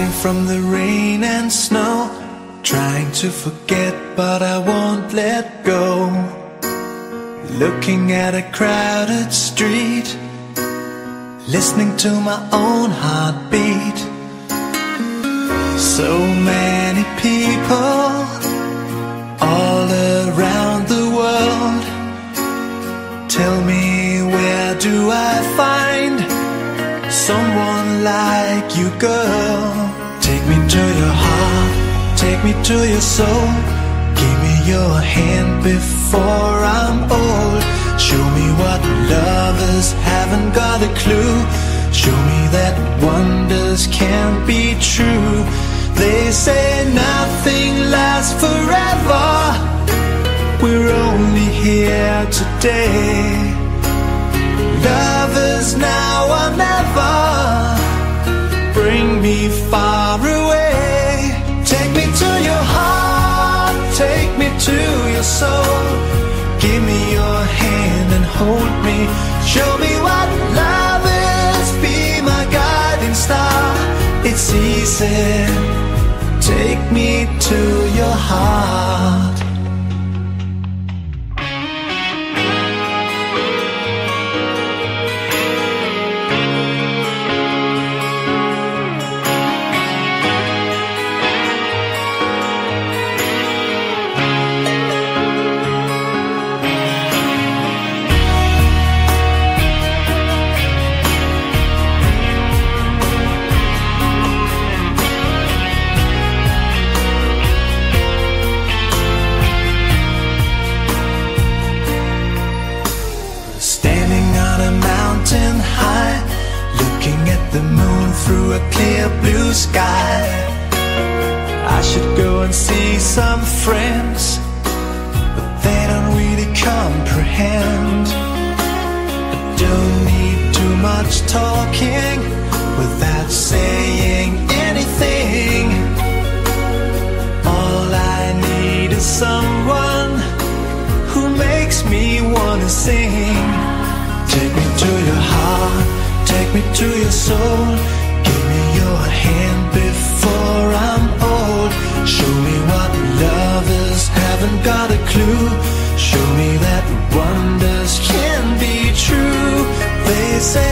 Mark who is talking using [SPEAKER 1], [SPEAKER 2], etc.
[SPEAKER 1] from the rain and snow. Trying to forget, but I won't let go. Looking at a crowded street, listening to my own heartbeat. So many people all around the world. Tell me, where do I find someone like you, girl? Take me to your heart, take me to your soul. Give me your hand before I'm old. Show me what lovers haven't got a clue. Show me that wonders can't be true. They say nothing lasts forever. We're only here today. Lovers It's easy. Take me to your heart. The moon through a clear blue sky. I should go and see take me to your soul. Give me your hand before I'm old. Show me what lovers haven't got a clue. Show me that wonders can be true. They say